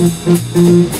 Thank you.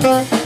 Thank